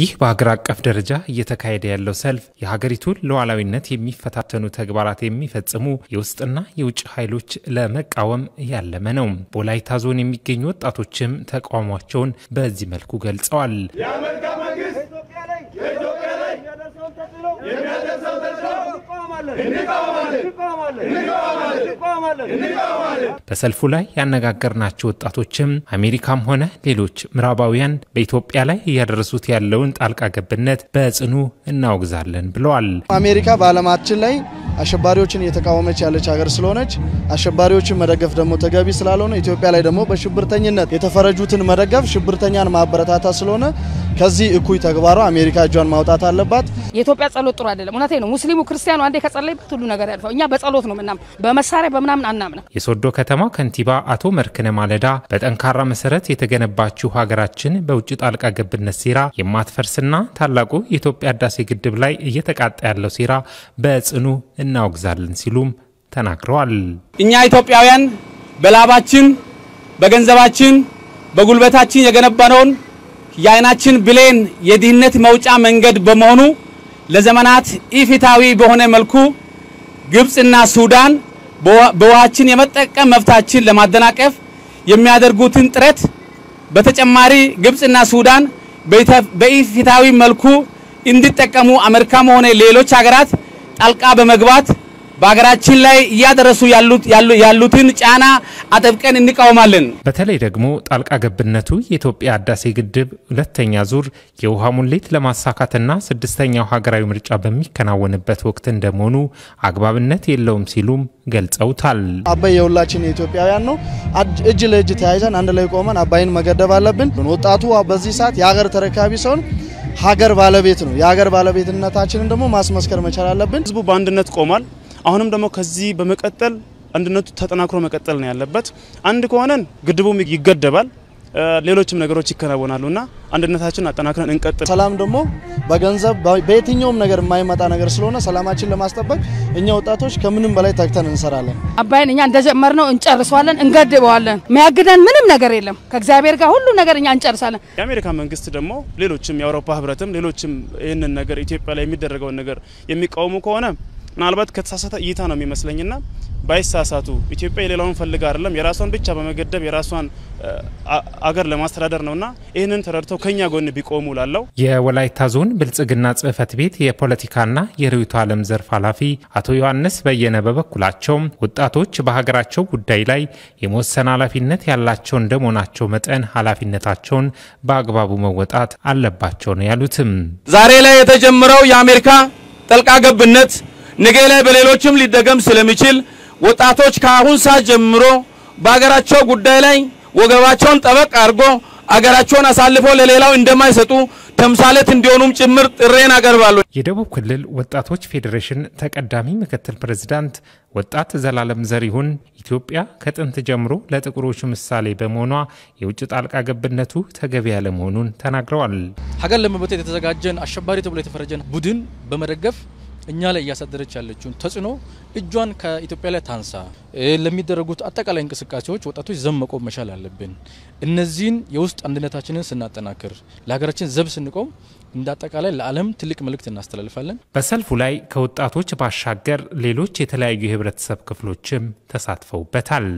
ይህ በሀገር አቀፍ ደረጃ እየተካሄደ ያለው ሰልፍ የሀገሪቱን ሉዓላዊነት የሚፈታተኑ ተግባራት የሚፈጽሙ የውስጥና የውጭ ኃይሎች ለመቃወም ያለመ ነው። በወላይታ ዞን የሚገኙ ወጣቶችም ተቃውሟቸውን በዚህ መልኩ ገልጸዋል። እንቃወማለን። በሰልፉ ላይ ያነጋገርናቸው ወጣቶችም አሜሪካም ሆነ ሌሎች ምዕራባውያን በኢትዮጵያ ላይ እያደረሱት ያለውን ጣልቃ ገብነት በጽኑ እናወግዛለን ብለዋል። አሜሪካ በዓለማችን ላይ አሸባሪዎችን እየተቃወመች ያለች ሀገር ስለሆነች አሸባሪዎችን መደገፍ ደግሞ ተገቢ ስላልሆነ ኢትዮጵያ ላይ ደግሞ በሽብርተኝነት የተፈረጁትን መደገፍ ሽብርተኛን ማበረታታት ስለሆነ ከዚህ እኩይ ተግባሯ አሜሪካ እጇን ማውጣት አለባት። የኢትዮጵያ ጸሎት ጥሩ አይደለም። እውነቴ ነው። ሙስሊሙ ክርስቲያኑ አንዴ ከጸለይበት ሁሉ ነገር ያልፈው። እኛ በጸሎት ነው ምናምን፣ በመሳሪያ በምናምን አናምንም። የሶዶ ከተማ ከንቲባ አቶ መርክነ ማለዳ በጠንካራ መሰረት የተገነባችው ሀገራችን በውጭ ጣልቃ ገብነት ሴራ የማትፈርስና ታላቁ የኢትዮጵያ ህዳሴ ግድብ ላይ እየተቃጣ ያለው ሴራ በጽኑ እናወግዛለን ሲሉም ተናግረዋል። እኛ ኢትዮጵያውያን በላባችን፣ በገንዘባችን፣ በጉልበታችን የገነባነውን የአይናችን ብሌን የድህነት መውጫ መንገድ በመሆኑ ለዘመናት ኢፍትሐዊ በሆነ መልኩ ግብፅና ሱዳን በውሃችን የመጠቀም መብታችን ለማደናቀፍ የሚያደርጉትን ጥረት በተጨማሪ ግብፅና ሱዳን በኢፍትሐዊ መልኩ እንዲጠቀሙ አሜሪካም ሆነ ሌሎች ሀገራት ጣልቃ በመግባት በሀገራችን ላይ እያደረሱ ያሉትን ጫና አጥብቀን እንቃወማለን። በተለይ ደግሞ ጣልቃ ገብነቱ የኢትዮጵያ ህዳሴ ግድብ ሁለተኛ ዙር የውሃ ሙሌት ለማሳካትና ስድስተኛው ሀገራዊ ምርጫ በሚከናወንበት ወቅት እንደመሆኑ አግባብነት የለውም ሲሉም ገልጸውታል። አባይ የሁላችን የኢትዮጵያውያን ነው። እጅ ለእጅ ተያይዘን አንድ ላይ ቆመን አባይን መገደብ አለብን። ወጣቱ በዚህ ሰዓት የሀገር ተረካቢ ሰውን ሀገር ባለቤት ነው። የሀገር ባለቤትነታችንን ደግሞ ማስመስከር መቻል አለብን። ህዝቡ በአንድነት ቆሟል። አሁንም ደግሞ ከዚህ በመቀጠል አንድነቱ ተጠናክሮ መቀጠል ነው ያለበት። አንድ ከሆነን ግድቡም ይገደባል፣ ሌሎችም ነገሮች ይከናወናሉ እና አንድነታችን አጠናክረን እንቀጥል። ሰላም ደግሞ በገንዘብ በየትኛውም ነገር የማይመጣ ነገር ስለሆነ ሰላማችን ለማስጠበቅ እኛ ወጣቶች ከምንም በላይ ተግተን እንሰራለን። አባይን እኛ እንደጀመርነው እንጨርሰዋለን፣ እንገድበዋለን። የሚያግደን ምንም ነገር የለም። ከእግዚአብሔር ጋር ሁሉ ነገር እኛ እንጨርሳለን። የአሜሪካ መንግስት ደግሞ ሌሎችም የአውሮፓ ህብረትም ሌሎችም ይህንን ነገር ኢትዮጵያ ላይ የሚደረገውን ነገር የሚቃወሙ ከሆነ ምናልባት ከተሳሳተ እይታ ነው የሚመስለኝና ባይሳሳቱ ኢትዮጵያ የሌላውን ፈልጋ አይደለም የራሷን ብቻ በመገደብ የራሷን አገር ለማስተዳደር ነውና ይህንን ተረድተው ከኛ ጎን ቢቆሙ ላለው የወላይታ ዞን ብልጽግና ጽህፈት ቤት የፖለቲካና የርዕዮተ ዓለም ዘርፍ ኃላፊ አቶ ዮሐንስ በየነ በበኩላቸው ወጣቶች በሀገራቸው ጉዳይ ላይ የመወሰን ኃላፊነት ያላቸው እንደመሆናቸው መጠን ኃላፊነታቸውን በአግባቡ መወጣት አለባቸው ነው ያሉትም። ዛሬ ላይ የተጀመረው የአሜሪካ ጠልቃ ገብነት ነገ ላይ በሌሎችም ሊደገም ስለሚችል ወጣቶች ከአሁን ሰዓት ጀምሮ በሀገራቸው ጉዳይ ላይ ወገባቸውን ጠበቅ አድርጎ አገራቸውን አሳልፎ ለሌላው እንደማይሰጡ ተምሳሌት እንዲሆኑም ጭምር ጥሬን አቀርባለሁ። የደቡብ ክልል ወጣቶች ፌዴሬሽን ተቀዳሚ ምክትል ፕሬዝዳንት ወጣት ዘላለም ዘሪሁን ኢትዮጵያ ከጥንት ጀምሮ ለጥቁሮች ምሳሌ በመሆኗ የውጭ ጣልቃ ገብነቱ ተገቢ ያለመሆኑን ተናግረዋል። ሀገር ለመበተን የተዘጋጀን አሸባሪ ተብሎ የተፈረጀን ቡድን በመደገፍ እኛ ላይ እያሳደረች ያለችውን ተጽዕኖ እጇን ከኢትዮጵያ ላይ ታንሳ። ለሚደረጉት አጠቃላይ እንቅስቃሴዎች ወጣቶች ዘብ መቆም መቻል አለብን። እነዚህን የውስጥ አንድነታችንን ስናጠናክር፣ ለሀገራችን ዘብ ስንቆም እንደ አጠቃላይ ለዓለም ትልቅ መልእክት እናስተላልፋለን። በሰልፉ ላይ ከወጣቶች ባሻገር ሌሎች የተለያዩ የህብረተሰብ ክፍሎችም ተሳትፈውበታል።